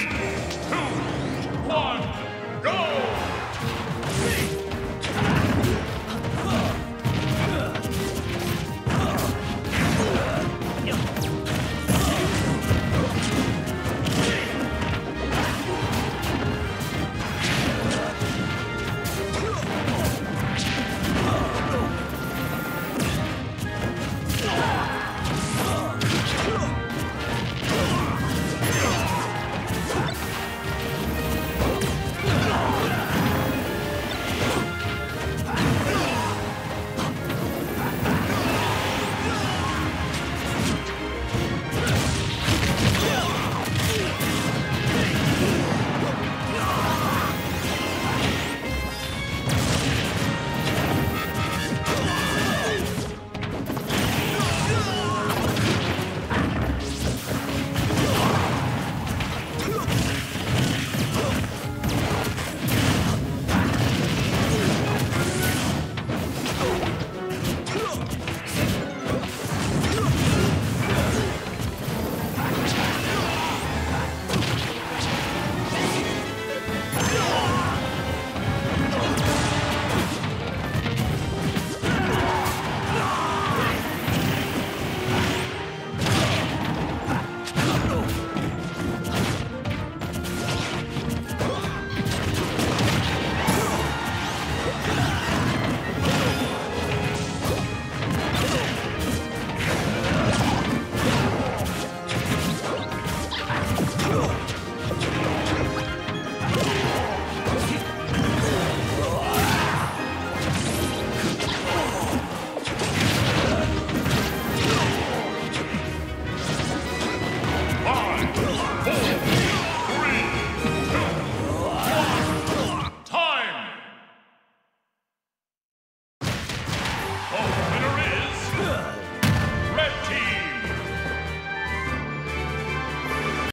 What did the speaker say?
Three, two,